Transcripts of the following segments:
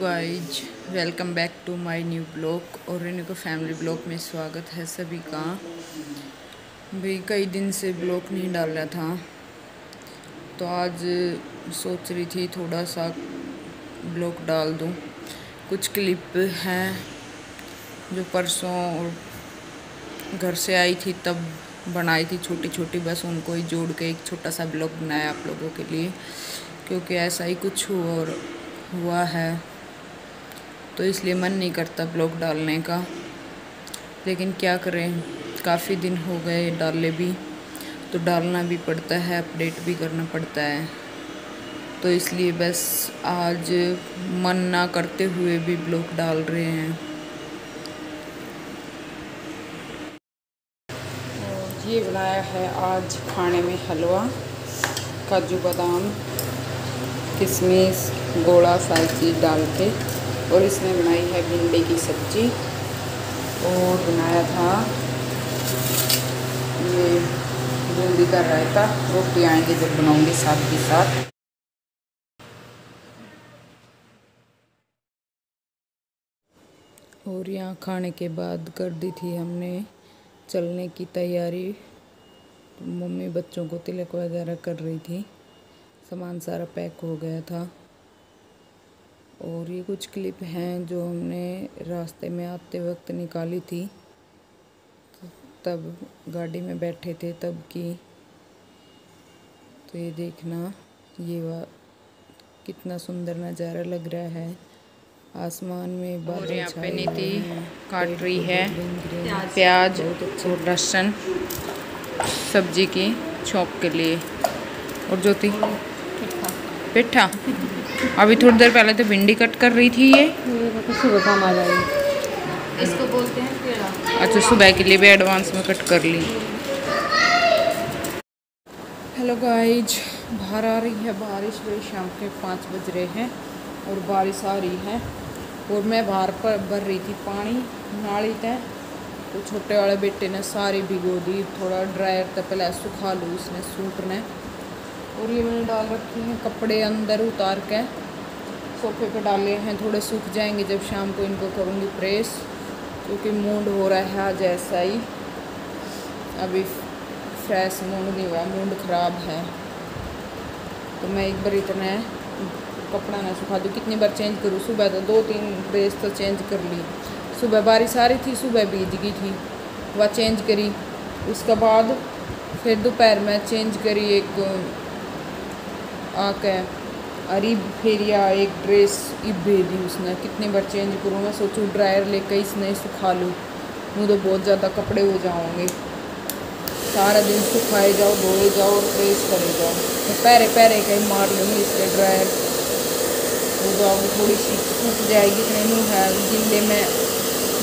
Guys welcome back to my new blog और Renuka family blog में स्वागत है सभी का। भाई, कई दिन से ब्लॉग नहीं डाल रहा था। तो आज सोच रही थी थोड़ा सा ब्लॉग डाल दूँ। कुछ क्लिप हैं जो परसों और घर से आई थी, तब बनाई थी छोटी छोटी बस उनको ही जोड़ के एक छोटा सा ब्लॉग बनाया आप लोगों के लिए। क्योंकि ऐसा ही कुछ और हुआ है। तो इसलिए मन नहीं करता ब्लॉग डालने का। लेकिन क्या करें, काफ़ी दिन हो गए डाले भी तो डालना भी पड़ता है, अपडेट भी करना पड़ता है। तो इसलिए बस आज मन ना करते हुए भी ब्लॉग डाल रहे हैं। ये बनाया है आज खाने में हलवा, काजू बादाम, किशमिश गोड़ा सारी चीज़ डाल के। और इसमें बनाई है भिंडी की सब्ज़ी। और बनाया था ये बूंदी का रायता। रोटी आएँगे जब बनाऊँगी साथ के साथ। और यहाँ खाने के बाद कर दी थी हमने चलने की तैयारी। मम्मी बच्चों को तिलक वगैरह कर रही थी। सामान सारा पैक हो गया था। और ये कुछ क्लिप हैं जो हमने रास्ते में आते वक्त निकाली थी। तब गाड़ी में बैठे थे तब की। तो ये देखना ये वा कितना सुंदर नज़ारा लग रहा है। आसमान में बादल यहाँ पे नीति काट रही है। प्याज और लहसुन सब्ज़ी की चौक के लिए। और ज्योति? पिट्ठा अभी थोड़ी देर पहले तो भिंडी कट कर रही थी ये। सुबह काम आ जाएगी इसको बोलते हैं अच्छा सुबह के लिए भी एडवांस में कट कर ली। हेलो गाइज़ बाहर आ रही है बारिश। भाई शाम के पाँच बज रहे हैं और बारिश आ रही है। और मैं बाहर पर भर रही थी पानी नाली तय तो छोटे वाले बेटे ने सारी भिगो दी थोड़ा ड्रायर तक पहले सुखा लूँ उसने सूट ने। और ये मैंने डाल रखे हैं, कपड़े अंदर उतार के। सोफे पे डाले हैं, थोड़े सूख जाएँगे जब शाम को इनको करूँगी प्रेस, क्योंकि मूड हो रहा है आज ऐसा ही। अभी फ्रेश मूड नहीं हुआ मूड ख़राब है। तो मैं एक बार इतना कपड़ा ना सुखा दूँ। कितनी बार चेंज करूँ? सुबह तो दो तीन ड्रेस तो चेंज कर ली। सुबह बारिश आ रही थी, सुबह भीज गई थी। वह चेंज करी। उसके बाद फिर दोपहर में चेंज करी एक आके अरे फिर या एक ड्रेस भेज दी उसने। कितनी बार चेंज करूँ मैं? सोचूँ ड्रायर लेकर इसने सुखा लूँ। मुँह तो बहुत ज़्यादा कपड़े हो जाओगे। सारा दिन सुखाए जाओ, धोए जाओ और प्रेस करे जाओ। तो पैरे पैरे कहीं मार लूँगी इसके ड्रायर हो जाओगी थोड़ी सी सूख जाएगी मुँह है। गिल्ले में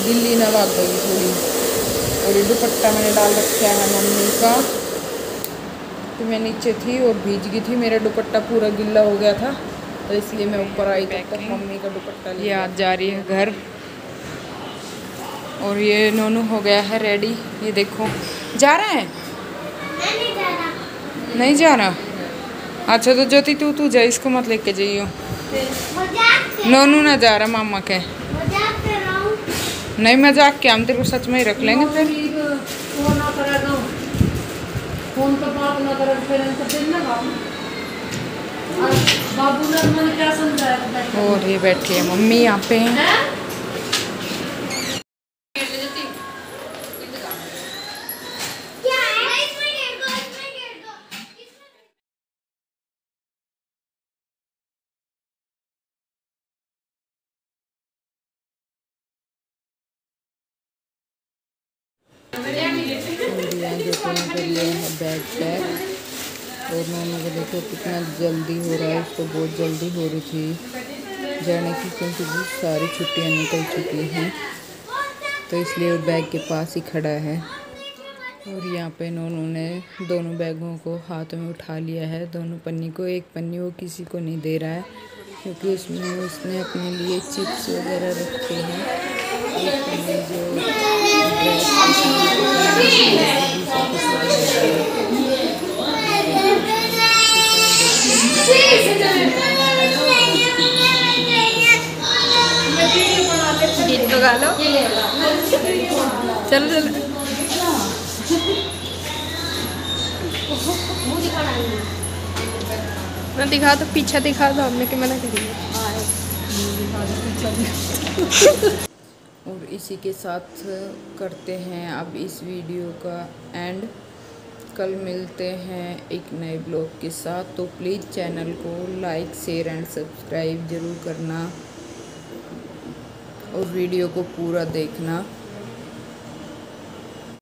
दिल्ली न लग गई थोड़ी। और ये दुपट्टा मैंने डाल रखा है मम्मी का। तो मैं नीचे थी और भीज गई थी मेरा दुपट्टा पूरा गिल्ला हो गया था तो इसलिए मैं ऊपर आई तब तक मम्मी का दुपट्टा ये आज जा रही है घर। और ये नोनू हो गया है रेडी ये देखो। जा रहा है? नहीं जा रहा। नहीं जा रहा? अच्छा तो ज्योति तू तू जा इसको मत लेके जाइयो। नोनू ना जा रहा मामा के। मज़ाक कर रहा। हूँ नहीं मज़ाक क्या हम तेरे को सच में ही रख लेंगे फिर। फ़ोन तो बात ना बाबू। बाबू ने मैंने क्या समझाया और ये बैठी है मम्मी यहाँ पे हैं हैं क्या है इसमें डेढ़ दो इसमें डेढ़ दो इसमें और बैग पैक और नोनू को देखो कितना जल्दी हो रहा है उसको बहुत जल्दी हो रही थी जाने की क्योंकि बहुत सारी छुट्टियाँ निकल चुकी हैं तो इसलिए वो बैग के पास ही खड़ा है और यहाँ पे नोनू ने दोनों बैगों को हाथ में उठा लिया है दोनों पन्नी को एक पन्नी वो किसी को नहीं दे रहा है क्योंकि उसमें उसने अपने लिए चिप्स वगैरह रखे हैं। चलो चलो। है ना दिखा दो पीछे दिखा दो हमने कि मना करी और इसी के साथ करते हैं अब इस वीडियो का एंड। कल मिलते हैं एक नए ब्लॉग के साथ। तो प्लीज़ चैनल को लाइक, शेयर एंड सब्सक्राइब ज़रूर करना और वीडियो को पूरा देखना।